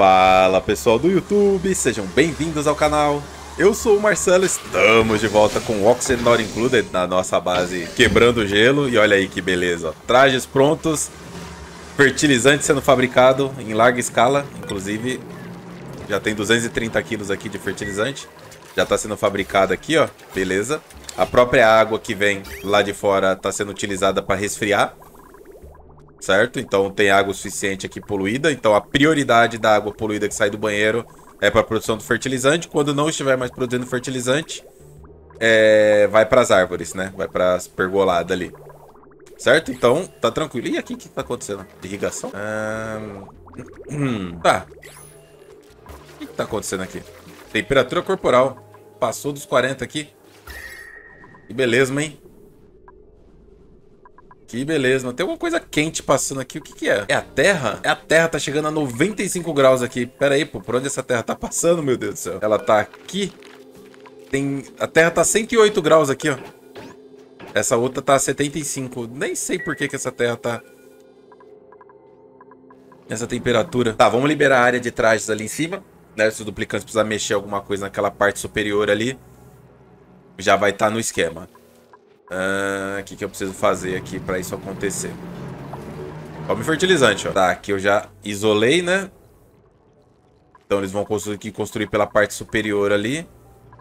Fala pessoal do YouTube, sejam bem-vindos ao canal. Eu sou o Marcelo, estamos de volta com o Oxygen Not Included na nossa base quebrando gelo. E olha aí que beleza, trajes prontos, fertilizante sendo fabricado em larga escala, inclusive já tem 230 quilos aqui de fertilizante. Já está sendo fabricado aqui, ó, beleza. A própria água que vem lá de fora está sendo utilizada para resfriar certo? Então tem água suficiente aqui poluída. Então a prioridade da água poluída que sai do banheiro é para a produção do fertilizante. Quando não estiver mais produzindo fertilizante, é... vai para as árvores, né? Vai para as pergoladas ali. Certo? Então, tá tranquilo. E aqui o que tá acontecendo? Irrigação? Tá. O que, que tá acontecendo aqui? Temperatura corporal. Passou dos 40 aqui. Que beleza, hein? Que beleza. Tem alguma coisa quente passando aqui. O que que é? É a terra? É a terra, tá chegando a 95 graus aqui. Pera aí, pô. Por onde essa terra tá passando, meu Deus do céu? Ela tá aqui. Tem... A terra tá 108 graus aqui, ó. Essa outra tá 75. Nem sei por que que essa terra tá... Essa temperatura. Tá, vamos liberar a área de trajes ali em cima. Né? Se o duplicante precisar mexer alguma coisa naquela parte superior ali, já vai estar tá no esquema. Ah, o que, que eu preciso fazer aqui para isso acontecer? Come fertilizante, ó. Tá, aqui eu já isolei, né? Então eles vão conseguir construir pela parte superior ali.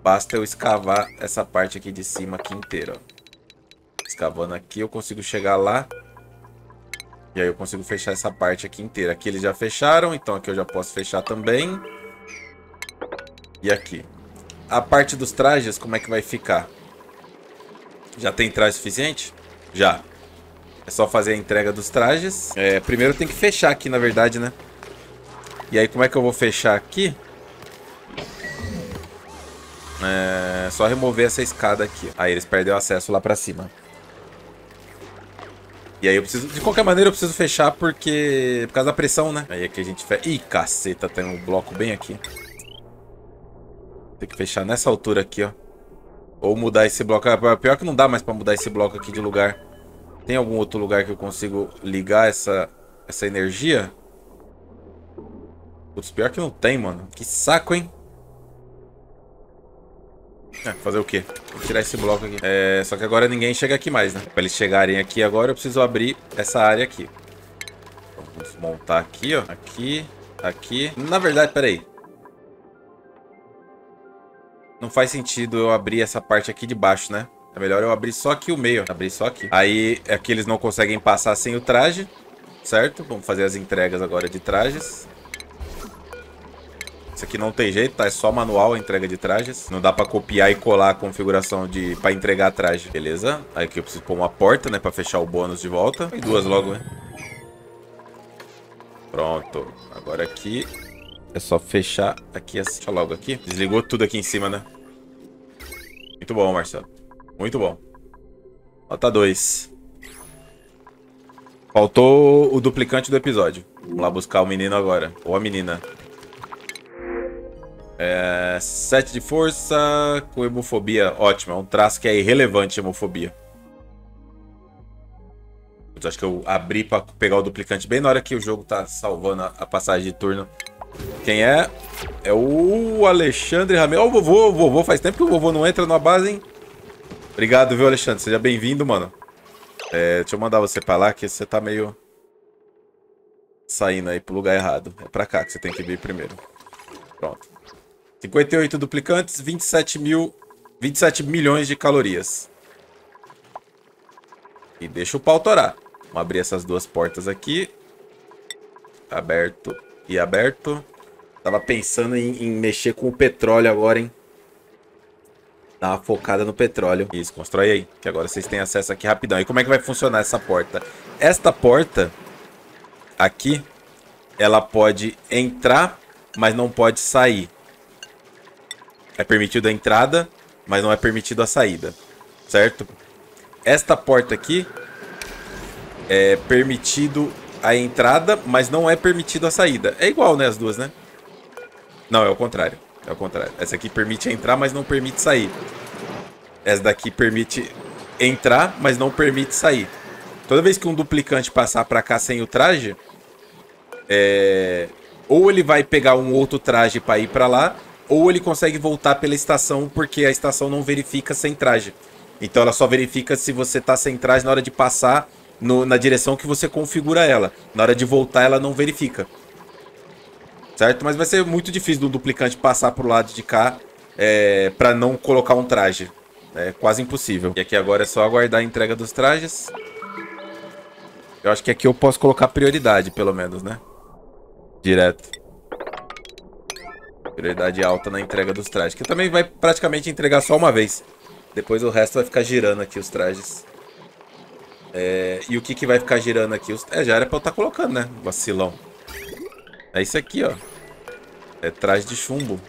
Basta eu escavar essa parte aqui de cima aqui inteira, ó. Escavando aqui eu consigo chegar lá. E aí eu consigo fechar essa parte aqui inteira. Aqui eles já fecharam, então aqui eu já posso fechar também. E aqui. A parte dos trajes, como é que vai ficar? Já tem traje suficiente? Já. É só fazer a entrega dos trajes. É, primeiro tem que fechar aqui, na verdade, né? E aí, como é que eu vou fechar aqui? É só remover essa escada aqui. Aí eles perdem o acesso lá pra cima. E aí eu preciso... De qualquer maneira eu preciso fechar porque... Por causa da pressão, né? Aí aqui a gente fecha... Ih, caceta, tem um bloco bem aqui. Tem que fechar nessa altura aqui, ó. Ou mudar esse bloco. Ah, pior que não dá mais pra mudar esse bloco aqui de lugar. Tem algum outro lugar que eu consigo ligar essa, essa energia? Putz, pior que não tem, mano. Que saco, hein? É, fazer o quê? Vou tirar esse bloco aqui. É, só que agora ninguém chega aqui mais, né? Pra eles chegarem aqui agora, eu preciso abrir essa área aqui. Vamos montar aqui, ó. Aqui, aqui. Na verdade, peraí. Não faz sentido eu abrir essa parte aqui de baixo, né? É melhor eu abrir só aqui o meio. Abrir só aqui. Aí é que eles não conseguem passar sem o traje. Certo? Vamos fazer as entregas agora de trajes. Isso aqui não tem jeito, tá? É só manual a entrega de trajes. Não dá pra copiar e colar a configuração de... pra entregar traje. Beleza? Aí aqui eu preciso pôr uma porta, né? Pra fechar o bônus de volta. E duas logo, né? Pronto. Agora aqui é só fechar aqui assim. Deixa logo aqui. Desligou tudo aqui em cima, né? Muito bom, Marcelo. Muito bom. Nota 2. Faltou o duplicante do episódio. Vamos lá buscar o menino agora. Ou a menina. É, 7 de força com hemofobia. Ótimo, é um traço que é irrelevante hemofobia. Eu acho que eu abri pra pegar o duplicante bem na hora que o jogo tá salvando a passagem de turno. Quem é? É o Alexandre Ramiro. Ó, o vovô, vovô. Faz tempo que o vovô não entra na base, hein? Obrigado, viu, Alexandre? Seja bem-vindo, mano. É, deixa eu mandar você pra lá, que você tá meio... Saindo aí pro lugar errado. É pra cá que você tem que vir primeiro. Pronto. 58 duplicantes, 27 mil... 27 milhões de calorias. E deixa o pau torar. Vamos abrir essas duas portas aqui. Aberto e aberto. Tava pensando em, em, mexer com o petróleo agora, hein? Dar uma focada no petróleo. Isso, constrói aí. Que agora vocês têm acesso aqui rapidão. E como é que vai funcionar essa porta? Esta porta aqui, ela pode entrar, mas não pode sair. É permitido a entrada, mas não é permitido a saída. Certo? Esta porta aqui é permitido a entrada, mas não é permitido a saída. É igual, né, as duas, né? Não, é o contrário. É o contrário. Essa aqui permite entrar, mas não permite sair. Essa daqui permite entrar, mas não permite sair. Toda vez que um duplicante passar pra cá sem o traje, é... ou ele vai pegar um outro traje para ir para lá, ou ele consegue voltar pela estação porque a estação não verifica sem traje. Então ela só verifica se você tá sem traje na hora de passar no, na direção que você configura ela. Na hora de voltar ela não verifica. Certo? Mas vai ser muito difícil do duplicante passar pro lado de cá é, para não colocar um traje. É quase impossível. E aqui agora é só aguardar a entrega dos trajes. Eu acho que aqui eu posso colocar prioridade, pelo menos, né? Direto. Prioridade alta na entrega dos trajes. Que também vai praticamente entregar só uma vez. Depois o resto vai ficar girando aqui os trajes. É, e o que, que vai ficar girando aqui? É, já era pra eu estar tá colocando, né? Vacilão. É isso aqui, ó. É traje de chumbo.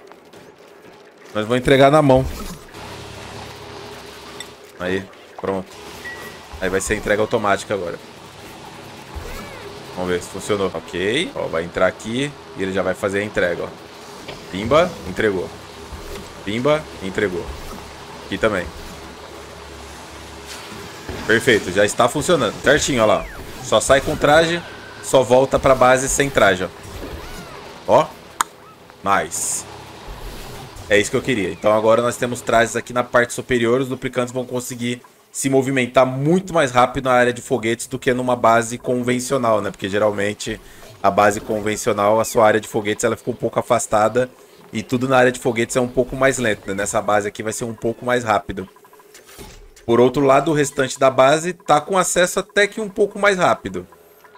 Mas vou entregar na mão. Aí, pronto. Aí vai ser entrega automática agora. Vamos ver se funcionou. Ok. Ó, vai entrar aqui e ele já vai fazer a entrega, ó. Pimba, entregou. Pimba, entregou. Aqui também. Perfeito, já está funcionando. Certinho, ó lá. Só sai com traje, só volta pra base sem traje, ó. Ó. Mais. É isso que eu queria. Então agora nós temos trajes aqui na parte superior. Os duplicantes vão conseguir se movimentar muito mais rápido na área de foguetes do que numa base convencional, né? Porque geralmente a base convencional, a sua área de foguetes, ela fica um pouco afastada e tudo na área de foguetes é um pouco mais lento. Né? Nessa base aqui vai ser um pouco mais rápido. Por outro lado, o restante da base tá com acesso até que um pouco mais rápido.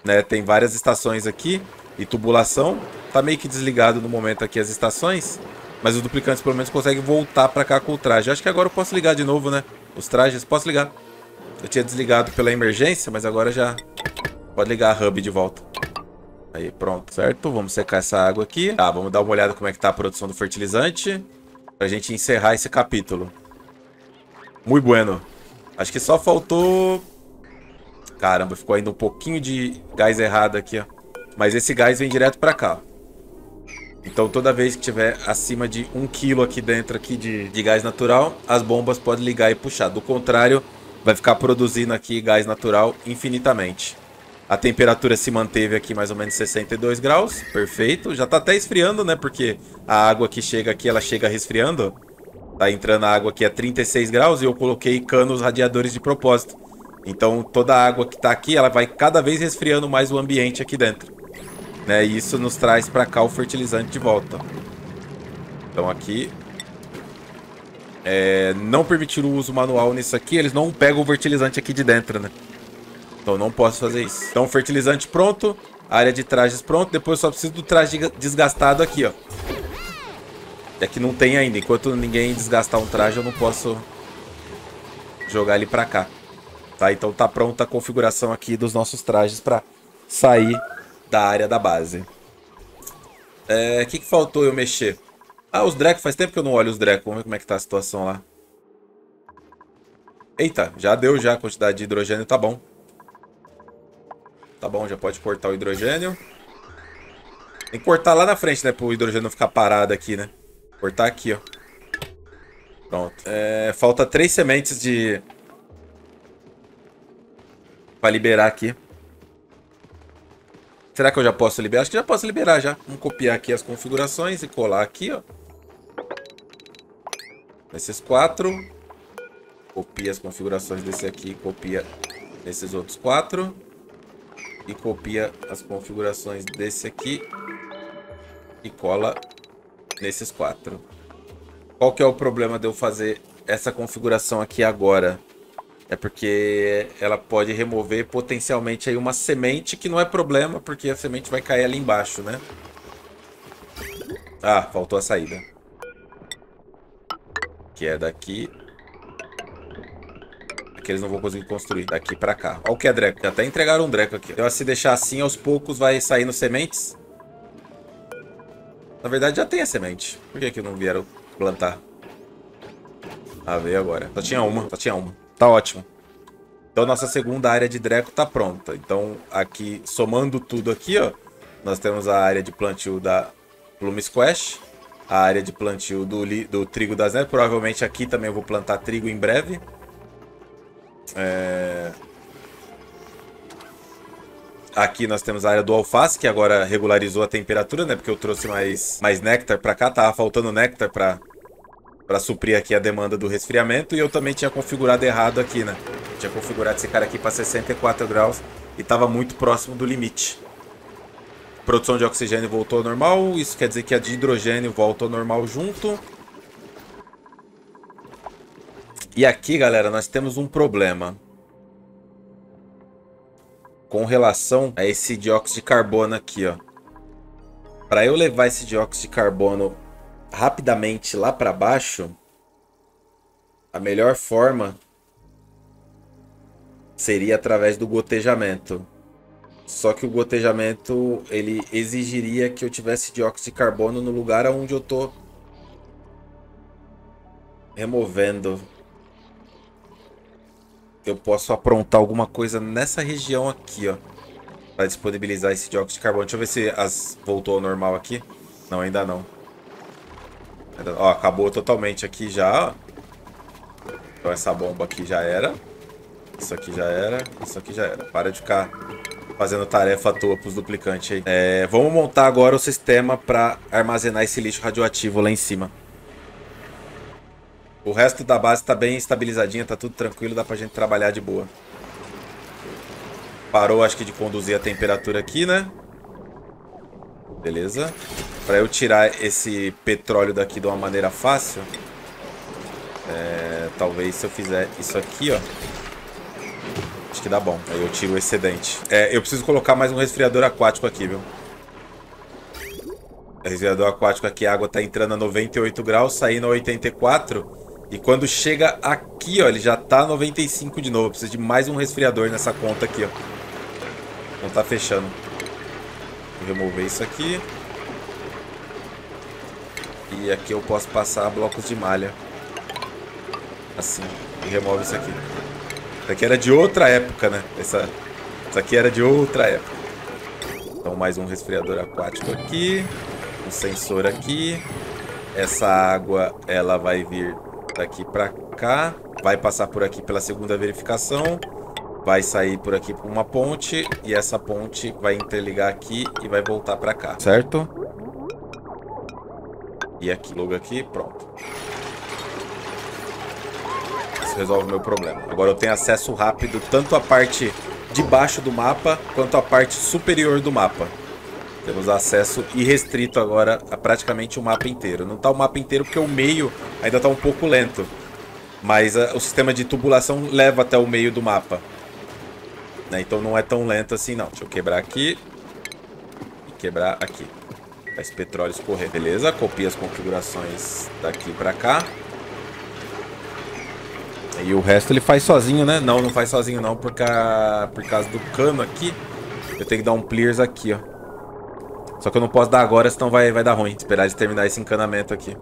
Né? Tem várias estações aqui e tubulação. Tá meio que desligado no momento aqui as estações. Mas os duplicantes pelo menos conseguem voltar pra cá com o traje. Acho que agora eu posso ligar de novo, né? Os trajes, posso ligar. Eu tinha desligado pela emergência, mas agora já pode ligar a hub de volta. Aí, pronto, certo? Vamos secar essa água aqui. Tá, vamos dar uma olhada como é que tá a produção do fertilizante. Pra gente encerrar esse capítulo. Muito bueno. Acho que só faltou... Caramba, ficou ainda um pouquinho de gás errado aqui, ó. Mas esse gás vem direto pra cá, Então toda vez que tiver acima de 1 kg aqui dentro aqui de, de gás natural, as bombas podem ligar e puxar. Do contrário, vai ficar produzindo aqui gás natural infinitamente. A temperatura se manteve aqui mais ou menos 62 graus, perfeito. Já tá até esfriando, né? Porque a água que chega aqui, ela chega resfriando. Tá entrando a água aqui a 36 graus e eu coloquei canos radiadores de propósito. Então toda a água que tá aqui, ela vai cada vez resfriando mais o ambiente aqui dentro. Né? E isso nos traz pra cá o fertilizante de volta. Então aqui... É, não permitir o uso manual nisso aqui, eles não pegam o fertilizante aqui de dentro, né? Então não posso fazer isso. Então fertilizante pronto, área de trajes pronto, depois só preciso do traje desgastado aqui, ó. É que não tem ainda, enquanto ninguém desgastar um traje eu não posso jogar ele pra cá. Tá, então tá pronta a configuração aqui dos nossos trajes pra sair da área da base. O é, que, que faltou eu mexer? Ah, os Dreco, faz tempo que eu não olho os Dreco, vamos ver como é que tá a situação lá. Eita, já deu já a quantidade de hidrogênio, tá bom. Tá bom, já pode cortar o hidrogênio. Tem que cortar lá na frente, né? Pro hidrogênio não ficar parado aqui, né? Cortar aqui, ó. Pronto. É, falta três sementes de... Pra liberar aqui. Será que eu já posso liberar? Acho que já posso liberar já. Vamos copiar aqui as configurações e colar aqui, ó. Esses quatro. Copia as configurações desse aqui. Copia esses outros quatro e copia as configurações desse aqui e cola nesses quatro. Qual que é o problema de eu fazer essa configuração aqui agora? É porque ela pode remover potencialmente aí uma semente, que não é problema, porque a semente vai cair ali embaixo, né? Ah, faltou a saída. Que é daqui que eles não vão conseguir construir daqui pra cá. Olha o que é Dreco. Até entregaram um Dreco aqui. Então, se deixar assim, aos poucos vai saindo sementes. Na verdade, já tem a semente. Por que, que não vieram plantar? Ah, veio agora. Só tinha uma, só tinha uma. Tá ótimo. Então, nossa segunda área de Dreco tá pronta. Então, aqui, somando tudo aqui, ó, nós temos a área de plantio da Plume Squash, a área de plantio do, do trigo das neves. Provavelmente aqui também eu vou plantar trigo em breve. É... Aqui nós temos a área do alface, que agora regularizou a temperatura, né? Porque eu trouxe mais, mais néctar pra cá. Tava faltando néctar pra, pra suprir aqui a demanda do resfriamento. E eu também tinha configurado errado aqui, né? tinha configurado esse cara aqui pra 64 graus e tava muito próximo do limite. Produção de oxigênio voltou ao normal. Isso quer dizer que a de hidrogênio volta ao normal junto. E aqui, galera, nós temos um problema. Com relação a esse dióxido de carbono aqui, ó. Para eu levar esse dióxido de carbono rapidamente lá para baixo, a melhor forma seria através do gotejamento. Só que o gotejamento ele exigiria que eu tivesse dióxido de carbono no lugar onde eu tô removendo eu posso aprontar alguma coisa nessa região aqui, ó. Pra disponibilizar esse dióxido de carbono. Deixa eu ver se as voltou ao normal aqui. Não, ainda não. Ó, acabou totalmente aqui já. Então essa bomba aqui já era. Isso aqui já era. Isso aqui já era. Para de ficar fazendo tarefa à toa pros duplicantes aí. É, vamos montar agora o sistema para armazenar esse lixo radioativo lá em cima. O resto da base tá bem estabilizadinha, tá tudo tranquilo, dá pra gente trabalhar de boa. Parou, acho que, de conduzir a temperatura aqui, né? Beleza. Pra eu tirar esse petróleo daqui de uma maneira fácil... É, talvez se eu fizer isso aqui, ó... Acho que dá bom. Aí eu tiro o excedente. É, eu preciso colocar mais um resfriador aquático aqui, viu? Resfriador aquático aqui, a água tá entrando a 98 graus, saindo a 84 e quando chega aqui, ó, ele já tá 95 de novo. Precisa de mais um resfriador nessa conta aqui, ó. Não tá fechando. Vou remover isso aqui. E aqui eu posso passar blocos de malha. Assim. E remove isso aqui. Isso aqui era de outra época, né? Essa, isso aqui era de outra época. Então mais um resfriador aquático aqui. Um sensor aqui. Essa água, ela vai vir daqui para cá, vai passar por aqui pela segunda verificação, vai sair por aqui por uma ponte e essa ponte vai interligar aqui e vai voltar para cá, certo? E aqui, logo aqui, pronto. Isso resolve o meu problema. Agora eu tenho acesso rápido tanto à parte de baixo do mapa quanto à parte superior do mapa. Temos acesso irrestrito agora a praticamente o mapa inteiro. Não está o mapa inteiro porque o meio ainda está um pouco lento. Mas a, ah, o sistema de tubulação leva até o meio do mapa. Né? Então não é tão lento assim não. Deixa eu quebrar aqui. E quebrar aqui. Para esse petróleo escorrer. Beleza, copia as configurações daqui para cá. E o resto ele faz sozinho, né? Não, não faz sozinho não, por, ca... por causa do cano aqui. Eu tenho que dar um clears aqui, ó. Só que eu não posso dar agora, senão vai, vai dar ruim. Esperar de terminar esse encanamento aqui.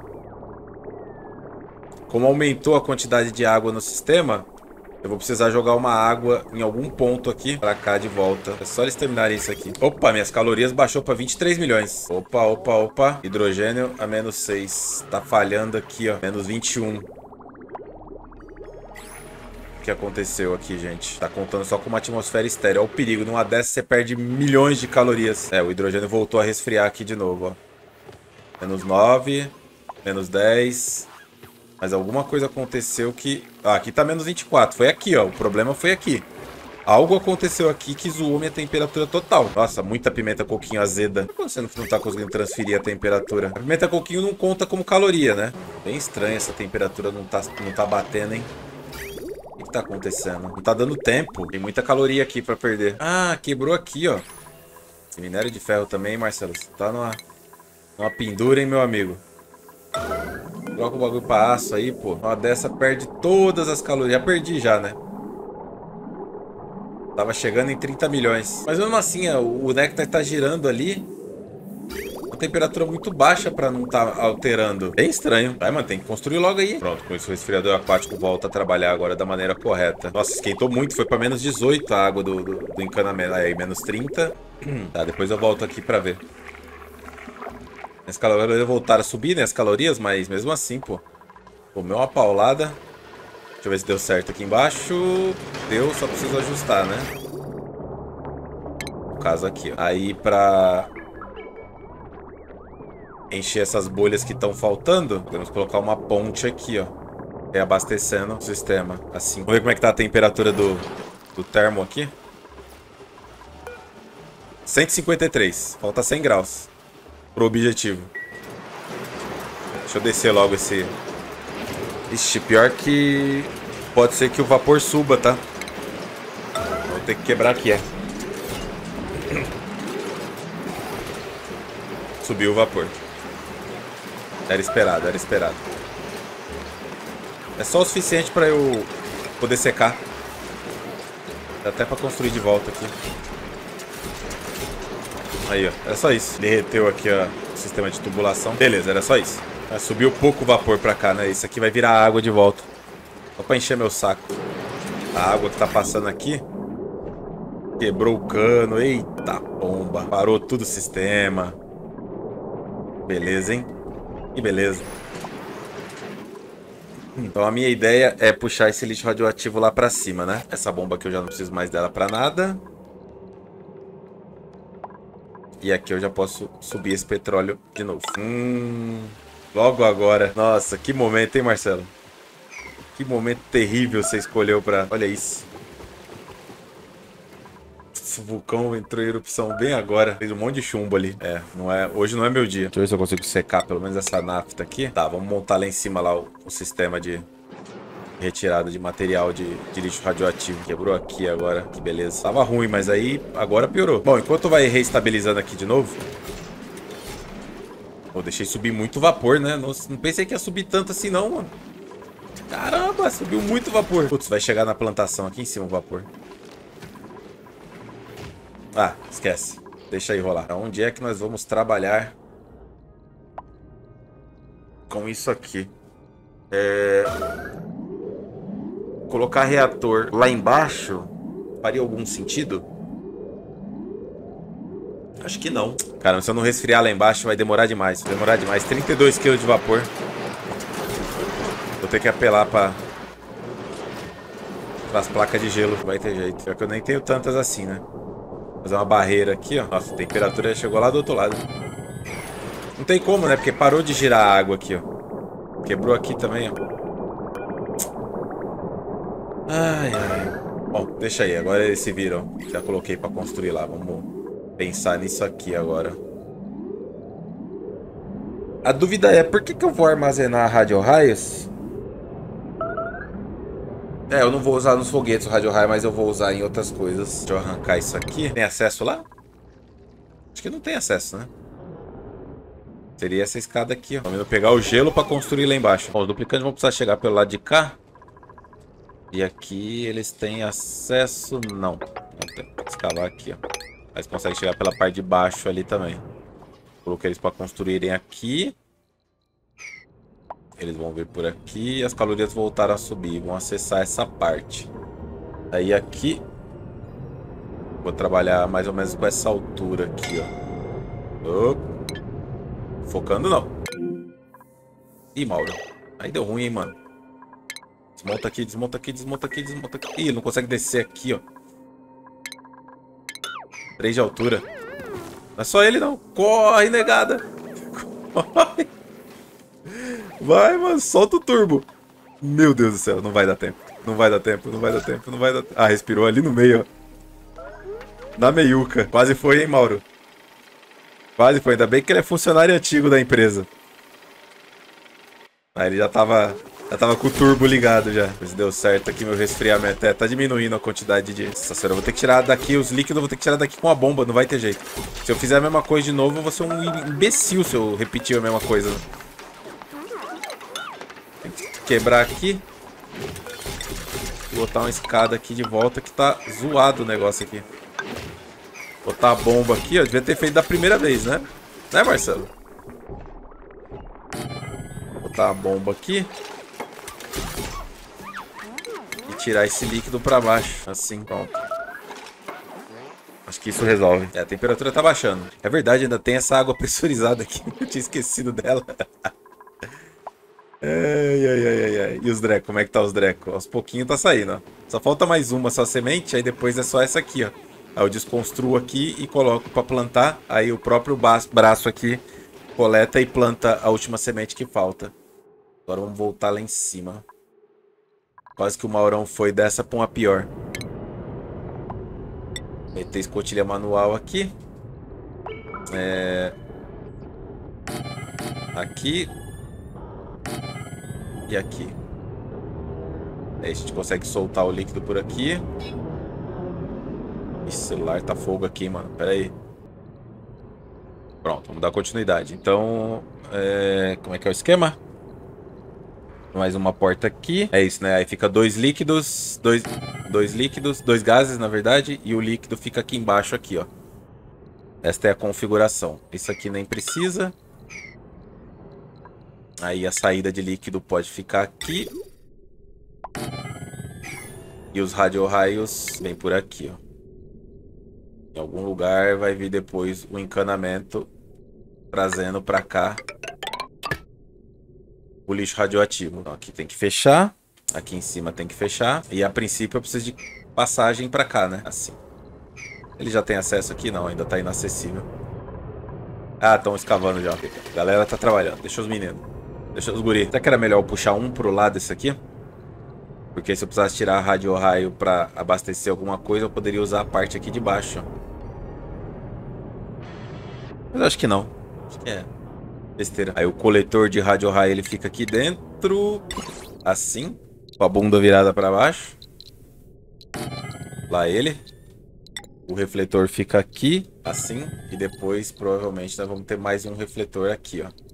Como aumentou a quantidade de água no sistema, eu vou precisar jogar uma água em algum ponto aqui pra cá de volta. É só eles terminarem isso aqui. Opa, minhas calorias baixou pra 23 milhões. Opa, opa, opa. Hidrogênio a menos 6. Tá falhando aqui, ó. Menos 21 que aconteceu aqui, gente. Tá contando só com uma atmosfera estéreo. Olha o perigo. Numa dessas você perde milhões de calorias. É, o hidrogênio voltou a resfriar aqui de novo, ó. Menos 9. Menos 10. Mas alguma coisa aconteceu que... Ah, aqui tá menos 24. Foi aqui, ó. O problema foi aqui. Algo aconteceu aqui que zoou minha temperatura total. Nossa, muita pimenta coquinho azeda. Por que você não tá conseguindo transferir a temperatura? A pimenta coquinho não conta como caloria, né? Bem estranho essa temperatura não tá, não tá batendo, hein? O que tá acontecendo? Não tá dando tempo. Tem muita caloria aqui pra perder. Ah, quebrou aqui, ó. Minério de ferro também, Marcelo. Você tá numa, numa pendura, hein, meu amigo? Coloca o bagulho pra aço aí, pô. Uma dessa perde todas as calorias. Já perdi já, né? Tava chegando em 30 milhões. Mas mesmo assim, o Nectar tá girando ali temperatura muito baixa pra não estar tá alterando. Bem estranho. Vai, mano, tem que construir logo aí. Pronto, com isso o resfriador aquático volta a trabalhar agora da maneira correta. Nossa, esquentou muito. Foi pra menos 18 a água do, do, do encanamento. Aí, menos 30. tá, depois eu volto aqui pra ver. As calorias voltaram a subir, né? As calorias, mas mesmo assim, pô. Comeu uma paulada. Deixa eu ver se deu certo aqui embaixo. Deu, só preciso ajustar, né? caso aqui, ó. Aí pra encher essas bolhas que estão faltando, podemos colocar uma ponte aqui, ó. Reabastecendo o sistema, assim. Vamos ver como é que tá a temperatura do, do termo aqui. 153. Falta 100 graus. Pro objetivo. Deixa eu descer logo esse... Ixi, pior que... Pode ser que o vapor suba, tá? Vou ter que quebrar aqui, é. Subiu o vapor. Era esperado, era esperado. É só o suficiente pra eu poder secar. Dá até pra construir de volta aqui. Aí, ó. É só isso. Derreteu aqui, ó, o sistema de tubulação. Beleza, era só isso. subiu pouco vapor pra cá, né? Isso aqui vai virar água de volta. Só pra encher meu saco. A água que tá passando aqui. Quebrou o cano. Eita bomba. Parou tudo o sistema. Beleza, hein? Que beleza. Então a minha ideia é puxar esse lixo radioativo lá pra cima, né? Essa bomba aqui eu já não preciso mais dela pra nada. E aqui eu já posso subir esse petróleo de novo. Hum, logo agora. Nossa, que momento, hein, Marcelo? Que momento terrível você escolheu pra... Olha isso. O vulcão entrou em erupção bem agora. Fez um monte de chumbo ali. É, não é, hoje não é meu dia. Deixa eu ver se eu consigo secar pelo menos essa nafta aqui. Tá, vamos montar lá em cima lá o, o sistema de retirada de material de, de, lixo radioativo. Quebrou aqui agora, que beleza. Tava ruim, mas aí agora piorou. Bom, enquanto vai reestabilizando aqui de novo... Pô, deixei subir muito vapor, né? Não, não pensei que ia subir tanto assim não, mano. Caramba, subiu muito vapor. Putz, vai chegar na plantação aqui em cima o vapor. Ah, esquece. Deixa aí rolar. Onde é que nós vamos trabalhar com isso aqui? É colocar reator lá embaixo faria algum sentido? Acho que não. Cara, se eu não resfriar lá embaixo vai demorar demais. Vai demorar demais. 32 kg de vapor. Vou ter que apelar para as placas de gelo. Vai ter jeito. Pior que eu nem tenho tantas assim, né? Fazer uma barreira aqui, ó. Nossa, a temperatura chegou lá do outro lado. Não tem como, né? Porque parou de girar a água aqui, ó. Quebrou aqui também, ó. Ai, ai. Bom, deixa aí. Agora eles se viram. Já coloquei pra construir lá. Vamos pensar nisso aqui agora. A dúvida é, por que, que eu vou armazenar radio-raios? É, eu não vou usar nos foguetes o radio-raio, mas eu vou usar em outras coisas. Deixa eu arrancar isso aqui. Tem acesso lá? Acho que não tem acesso, né? Seria essa escada aqui, ó. Vamos pegar o gelo pra construir lá embaixo. Bom, os duplicantes vão precisar chegar pelo lado de cá. E aqui eles têm acesso... Não. Tem. Que escavar aqui, ó. Mas consegue chegar pela parte de baixo ali também. Coloquei eles para construírem aqui. Eles vão vir por aqui as calorias voltaram a subir. Vão acessar essa parte. Aí aqui... Vou trabalhar mais ou menos com essa altura aqui, ó. Focando não. Ih, Mauro. Aí deu ruim, hein, mano. Desmonta aqui, desmonta aqui, desmonta aqui, desmonta aqui. Ih, não consegue descer aqui, ó. 3 de altura. Não é só ele, não. Corre, negada. Corre. Vai, mano. Solta o turbo. Meu Deus do céu. Não vai dar tempo. Não vai dar tempo, não vai dar tempo, não vai dar. Ah, respirou ali no meio, ó. Na meiuca. Quase foi, hein, Mauro? Quase foi. Ainda bem que ele é funcionário antigo da empresa. Ah, ele já tava já tava com o turbo ligado já. Mas deu certo aqui meu resfriamento. É, tá diminuindo a quantidade de... Nossa senhora, eu vou ter que tirar daqui os líquidos, eu vou ter que tirar daqui com a bomba, não vai ter jeito. Se eu fizer a mesma coisa de novo, eu vou ser um imbecil se eu repetir a mesma coisa. Quebrar aqui. Botar uma escada aqui de volta que tá zoado o negócio aqui. Botar a bomba aqui, ó. Devia ter feito da primeira vez, né? Né, Marcelo? Botar a bomba aqui tirar esse líquido pra baixo. Assim, pronto. Acho que isso resolve. É, a temperatura tá baixando. É verdade, ainda tem essa água pressurizada aqui. Eu tinha esquecido dela. Ai, ai, ai, ai. E os drecos, como é que tá os drecos? Aos pouquinhos tá saindo, ó. Só falta mais uma, só semente, aí depois é só essa aqui, ó. Aí eu desconstruo aqui e coloco para plantar. Aí o próprio braço aqui coleta e planta a última semente que falta. Agora vamos voltar lá em cima. Quase que o Maurão foi dessa para uma pior. Meter escotilha manual aqui. É... Aqui. E aqui. Aí a gente consegue soltar o líquido por aqui. Esse celular tá fogo aqui, mano. Pera aí. Pronto, vamos dar continuidade. Então, é... como é que é o esquema? Mais uma porta aqui. É isso, né? Aí fica dois líquidos, dois, dois líquidos, dois gases, na verdade, e o líquido fica aqui embaixo, aqui, ó. Esta é a configuração. Isso aqui nem precisa. Aí a saída de líquido pode ficar aqui. E os radiorraios vêm por aqui, ó. Em algum lugar vai vir depois o encanamento trazendo para cá o lixo radioativo. Então, aqui tem que fechar, aqui em cima tem que fechar e a princípio eu preciso de passagem para cá, né? Assim. Ele já tem acesso aqui? Não, ainda tá inacessível. Ah, estão escavando já. A galera tá trabalhando. Deixa os meninos. Deixa os guri. Será que era melhor puxar um pro lado desse aqui? Porque se eu precisasse tirar a radio raio para abastecer alguma coisa, eu poderia usar a parte aqui de baixo. Mas acho que não. Acho que é besteira. Aí o coletor de radio raio ele fica aqui dentro, assim, com a bunda virada para baixo. Lá ele. O refletor fica aqui, assim, e depois provavelmente nós vamos ter mais um refletor aqui, ó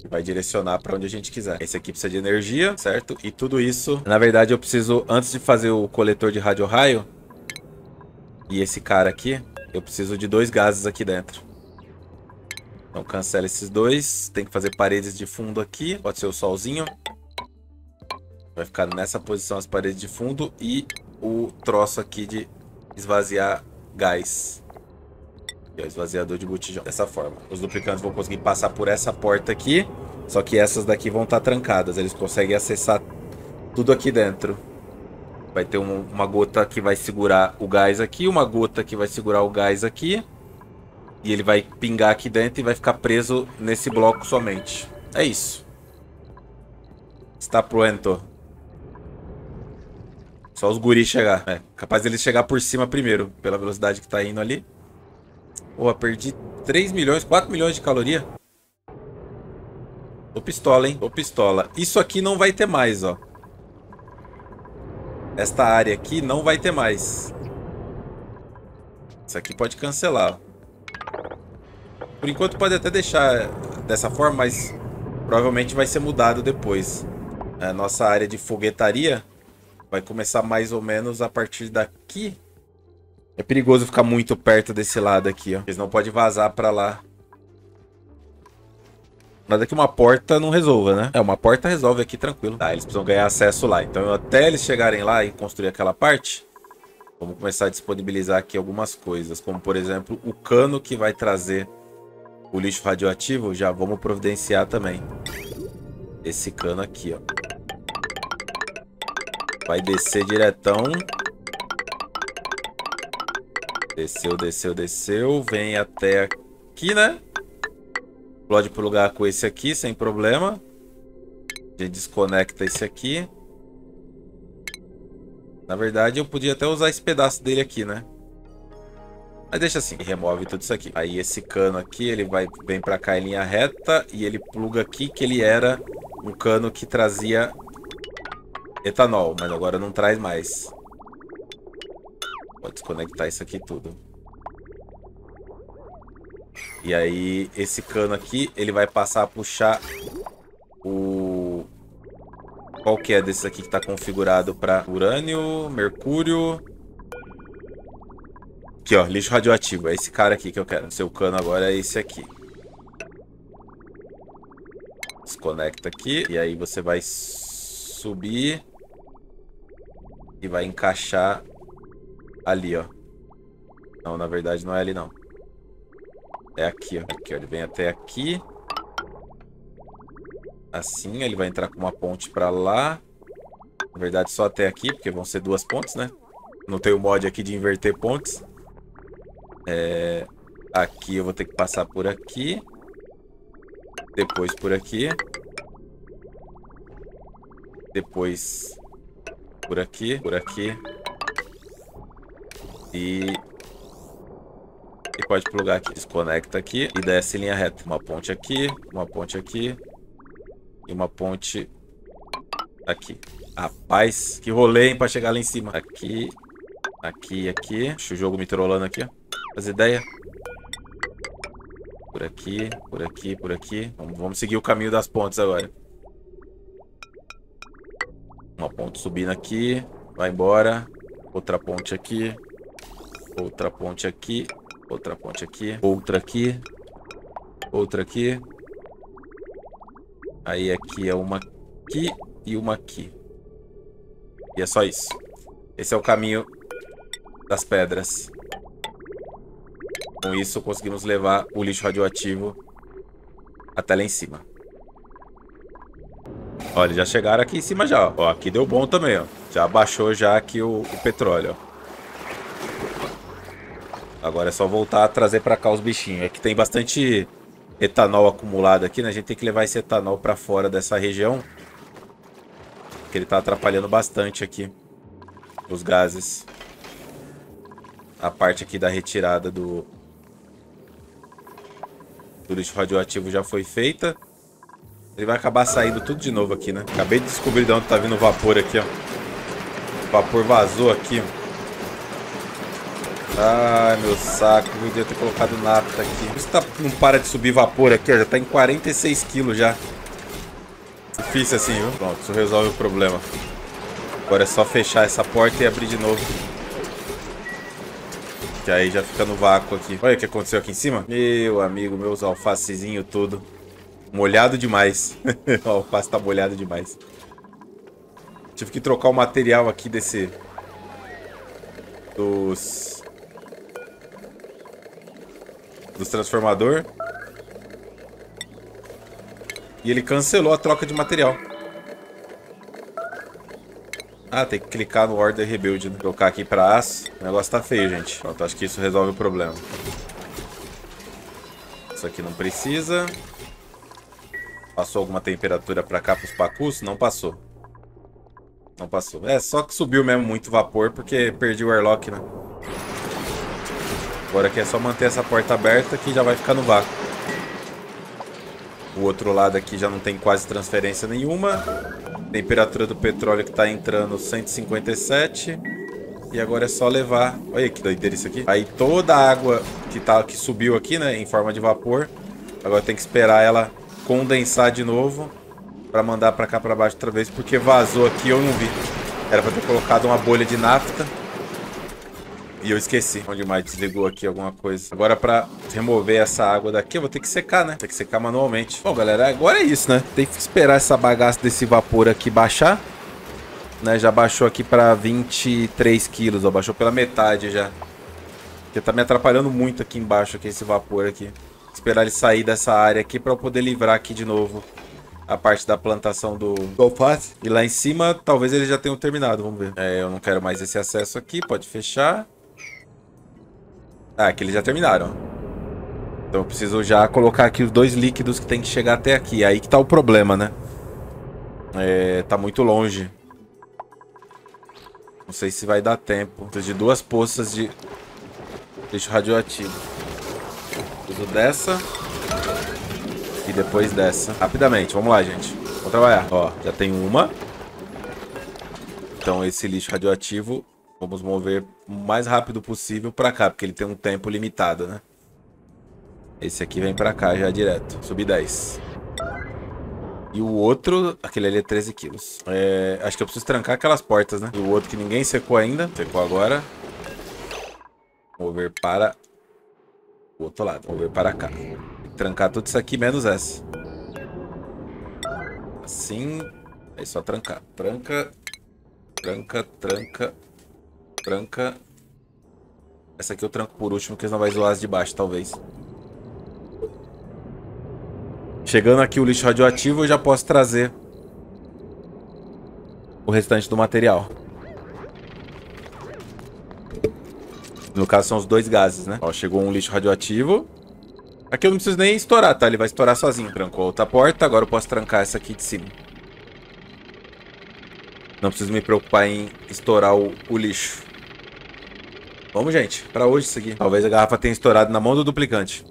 que vai direcionar para onde a gente quiser. Esse aqui precisa de energia, certo? E tudo isso, na verdade, eu preciso, antes de fazer o coletor de radio-raio, e esse cara aqui, eu preciso de dois gases aqui dentro. Então cancela esses dois. Tem que fazer paredes de fundo aqui. Pode ser o solzinho. Vai ficar nessa posição as paredes de fundo. E o troço aqui de esvaziar gás. Aqui, ó, esvaziador de botijão. Dessa forma. Os duplicantes vão conseguir passar por essa porta aqui. Só que essas daqui vão estar trancadas. Eles conseguem acessar tudo aqui dentro. Vai ter um, uma gota que vai segurar o gás aqui. Uma gota que vai segurar o gás aqui. E ele vai pingar aqui dentro e vai ficar preso nesse bloco somente. É isso. Está pronto. Só os guris chegar. É, capaz deles chegar por cima primeiro, pela velocidade que tá indo ali. Pô, perdi 3 milhões, 4 milhões de caloria. Tô pistola, hein? Tô pistola. Isso aqui não vai ter mais, ó. Esta área aqui não vai ter mais. Isso aqui pode cancelar. Por enquanto pode até deixar dessa forma, mas provavelmente vai ser mudado depois. A nossa área de foguetaria vai começar mais ou menos a partir daqui é perigoso ficar muito perto desse lado aqui, ó. Eles não podem vazar pra lá. Nada que uma porta não resolva, né? É, uma porta resolve aqui tranquilo. Tá, eles precisam ganhar acesso lá. Então, até eles chegarem lá e construir aquela parte, vamos começar a disponibilizar aqui algumas coisas. Como, por exemplo, o cano que vai trazer o lixo radioativo, já vamos providenciar também. Esse cano aqui, ó. Vai descer diretão Desceu, desceu, desceu. Vem até aqui, né? Explode pro lugar com esse aqui, sem problema. A gente desconecta esse aqui. Na verdade, eu podia até usar esse pedaço dele aqui, né? Mas deixa assim, remove tudo isso aqui. Aí esse cano aqui, ele vai, vem pra cá em linha reta e ele pluga aqui que ele era um cano que trazia etanol, mas agora não traz mais. Pode desconectar isso aqui tudo. E aí, esse cano aqui, ele vai passar a puxar o... Qual que é desse aqui que está configurado para urânio, mercúrio... Aqui, ó, lixo radioativo. É esse cara aqui que eu quero. Seu cano agora é esse aqui. Desconecta aqui. E aí você vai subir. E vai encaixar Ali, ó. Não, na verdade não é ali, não. É aqui, ó. Aqui, ó. Ele vem até aqui. Assim, ele vai entrar com uma ponte pra lá. Na verdade, só até aqui, porque vão ser duas pontes, né? Não tem o mod aqui de inverter pontes. É, aqui eu vou ter que passar por aqui. Depois por aqui. Depois por aqui, por aqui. E... E pode plugar aqui. Desconecta aqui e desce em linha reta. Uma ponte aqui, uma ponte aqui. E uma ponte aqui. Rapaz, que rolê, hein, pra chegar lá em cima. Aqui, aqui, aqui. Deixa o jogo me trollando aqui, ó. Faz ideia. Por aqui, por aqui, por aqui. Vamos, vamos seguir o caminho das pontes agora. Uma ponte subindo aqui. Vai embora. Outra ponte aqui. Outra ponte aqui. Outra ponte aqui. Outra aqui. Outra aqui. Aí aqui é uma aqui e uma aqui. E é só isso. Esse é o caminho das pedras. Com isso, conseguimos levar o lixo radioativo até lá em cima. Olha, já chegaram aqui em cima já. Ó, aqui deu bom também, ó. Já baixou já aqui o, o petróleo, ó. Agora é só voltar a trazer pra cá os bichinhos. É que tem bastante etanol acumulado aqui, né? A gente tem que levar esse etanol pra fora dessa região. Porque ele tá atrapalhando bastante aqui os gases. A parte aqui da retirada do, do lixo radioativo já foi feita. Ele vai acabar saindo tudo de novo aqui, né? Acabei de descobrir de onde tá vindo o vapor aqui, ó. O vapor vazou aqui, ó. Ai, meu saco. Eu devia ter colocado nafta aqui. Por isso tá, não para de subir vapor aqui, ó. Já tá em 46 quilos já. Difícil assim, viu? Pronto, isso resolve o problema. Agora é só fechar essa porta e abrir de novo. Que aí já fica no vácuo aqui. Olha o que aconteceu aqui em cima. Meu amigo, meus alfacezinhos tudo. Molhado demais. o alface tá molhado demais. Tive que trocar o material aqui desse... Dos... Dos transformador. E ele cancelou a troca de material. Ah, tem que clicar no Order Rebuild, né? Colocar aqui pra aço. O negócio tá feio, gente. Pronto, acho que isso resolve o problema. Isso aqui não precisa. Passou alguma temperatura pra cá pros pacus? Não passou. Não passou. É, só que subiu mesmo muito vapor porque perdi o airlock, né? Agora aqui é só manter essa porta aberta que já vai ficar no vácuo. O outro lado aqui já não tem quase transferência nenhuma. Temperatura do petróleo que está entrando 157. E agora é só levar... Olha que doideira isso aqui. Aí toda a água que, tá, que subiu aqui, né, em forma de vapor, agora tem que esperar ela condensar de novo para mandar para cá para baixo outra vez, porque vazou aqui eu não vi. Era para ter colocado uma bolha de nafta. E eu esqueci. Onde mais desligou aqui alguma coisa. Agora pra remover essa água daqui, eu vou ter que secar, né? Tem que secar manualmente. Bom, galera, agora é isso, né? Tem que esperar essa bagaça desse vapor aqui baixar. Né? Já baixou aqui pra 23 quilos, ó. Baixou pela metade já. Porque tá me atrapalhando muito aqui embaixo, aqui, esse vapor aqui. Esperar ele sair dessa área aqui pra eu poder livrar aqui de novo a parte da plantação do, do alface. E lá em cima, talvez eles já tenham terminado, vamos ver. É, eu não quero mais esse acesso aqui, pode fechar. Ah, aqui eles já terminaram. Então eu preciso já colocar aqui os dois líquidos que tem que chegar até aqui. Aí que tá o problema, né? É, tá muito longe. Não sei se vai dar tempo. Preciso de duas poças de lixo radioativo. Preciso dessa. E depois dessa. Rapidamente, vamos lá, gente. Vamos trabalhar. Ó, já tem uma. Então esse lixo radioativo Vamos mover mais rápido possível pra cá, porque ele tem um tempo limitado, né? Esse aqui vem pra cá já direto. Subir 10. E o outro, aquele ali é 13 quilos. É, acho que eu preciso trancar aquelas portas, né? E o outro que ninguém secou ainda. Secou agora. Mover para o outro lado. Mover para cá. Trancar tudo isso aqui, menos essa. Assim. Aí só trancar. Tranca. Tranca, tranca. Tranca. Essa aqui eu tranco por último, porque senão vai zoar as de baixo, talvez. Chegando aqui o lixo radioativo, eu já posso trazer o restante do material. No caso, são os dois gases, né? Ó, chegou um lixo radioativo. Aqui eu não preciso nem estourar, tá? Ele vai estourar sozinho. Trancou outra porta, agora eu posso trancar essa aqui de cima. Não preciso me preocupar em estourar o, o lixo. Vamos, gente. Pra hoje isso aqui. Talvez a garrafa tenha estourado na mão do duplicante.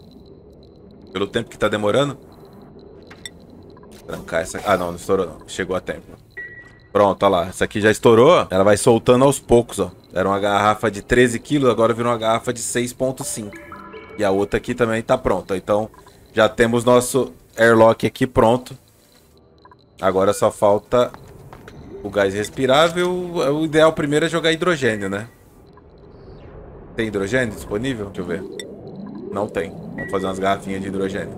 Pelo tempo que tá demorando. Trancar essa... Ah, não. Não estourou, não. Chegou a tempo. Pronto, olha lá. Essa aqui já estourou. Ela vai soltando aos poucos, ó. Era uma garrafa de 13 quilos, agora virou uma garrafa de 6.5. E a outra aqui também tá pronta. Então, já temos nosso airlock aqui pronto. Agora só falta o gás respirável. O ideal primeiro é jogar hidrogênio, né? Tem hidrogênio disponível? Deixa eu ver. Não tem. Vamos fazer umas garrafinhas de hidrogênio.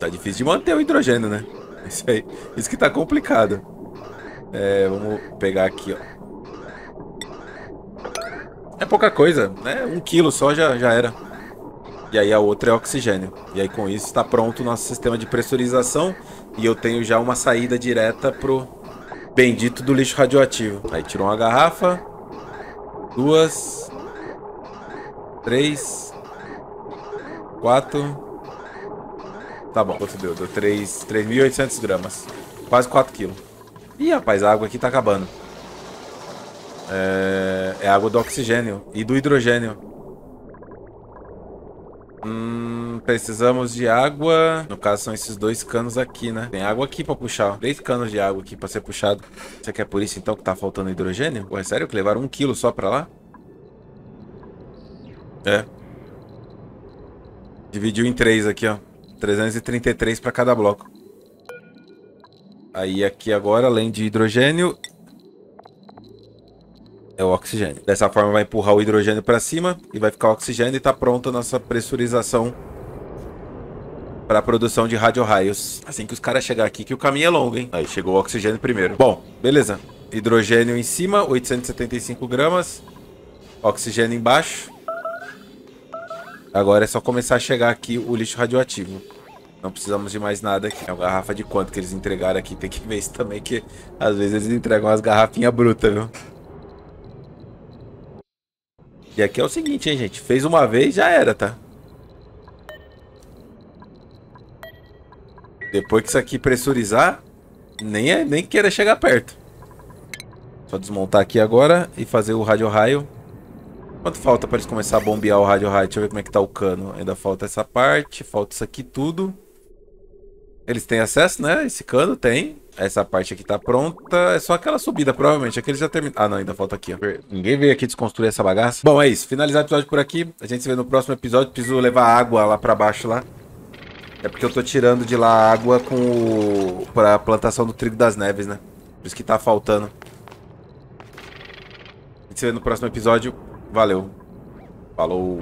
Tá difícil de manter o hidrogênio, né? Isso aí. Isso que tá complicado. É, vamos pegar aqui, ó. É pouca coisa, né? Um quilo só já, já era. E aí a outra é oxigênio. E aí com isso está pronto o nosso sistema de pressurização. E eu tenho já uma saída direta pro bendito do lixo radioativo. Aí tirou uma garrafa. Duas. Três. Quatro. Tá bom, quanto deu? Deu 3.800 gramas. Quase 4 quilos. Ih, rapaz, a água aqui tá acabando. É, é água do oxigênio e do hidrogênio. Hum, precisamos de água. No caso, são esses dois canos aqui, né? Tem água aqui pra puxar. Três canos de água aqui pra ser puxado. Será que é por isso, então, que tá faltando hidrogênio? Pô, é sério que levaram um quilo só pra lá? É. Dividiu em três aqui, ó. 333 para cada bloco. Aí aqui agora, além de hidrogênio, é o oxigênio. Dessa forma vai empurrar o hidrogênio para cima e vai ficar o oxigênio e está pronta a nossa pressurização para a produção de radiorraios. Assim que os caras chegar aqui, que o caminho é longo, hein? Aí chegou o oxigênio primeiro. Bom, beleza. Hidrogênio em cima, 875 gramas. Oxigênio embaixo. Agora é só começar a chegar aqui o lixo radioativo. Não precisamos de mais nada aqui. É uma garrafa de quanto que eles entregaram aqui. Tem que ver isso também, que às vezes eles entregam umas garrafinhas brutas, viu? E aqui é o seguinte, hein, gente. Fez uma vez, já era, tá? Depois que isso aqui pressurizar, nem, é, nem queira chegar perto. Só desmontar aqui agora e fazer o radio raio. Quanto falta para eles começar a bombear o rádio raio? Deixa eu ver como é que tá o cano. Ainda falta essa parte, falta isso aqui tudo. Eles têm acesso, né? Esse cano tem. Essa parte aqui tá pronta. É só aquela subida, provavelmente. Aqui eles já terminaram. Ah, não, ainda falta aqui, ó. Ninguém veio aqui desconstruir essa bagaça. Bom, é isso. Finalizar o episódio por aqui. A gente se vê no próximo episódio. Preciso levar água lá pra baixo lá. É porque eu tô tirando de lá água com o... pra plantação do trigo das neves, né? Por isso que tá faltando. A gente se vê no próximo episódio. Valeu. Falou.